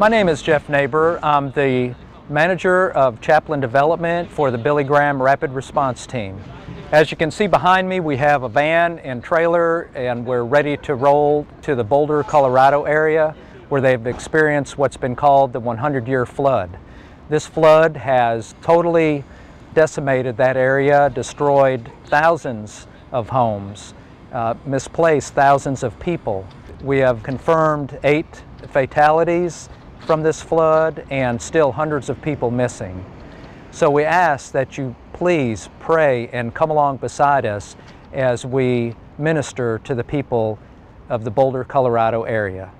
My name is Jeff Neighbor. I'm the manager of chaplain development for the Billy Graham Rapid Response Team. As you can see behind me, we have a van and trailer and we're ready to roll to the Boulder, Colorado area where they've experienced what's been called the 100-year flood. This flood has totally decimated that area, destroyed thousands of homes, uh, misplaced thousands of people. We have confirmed eight fatalities from this flood and still hundreds of people missing. So we ask that you please pray and come along beside us as we minister to the people of the Boulder, Colorado area.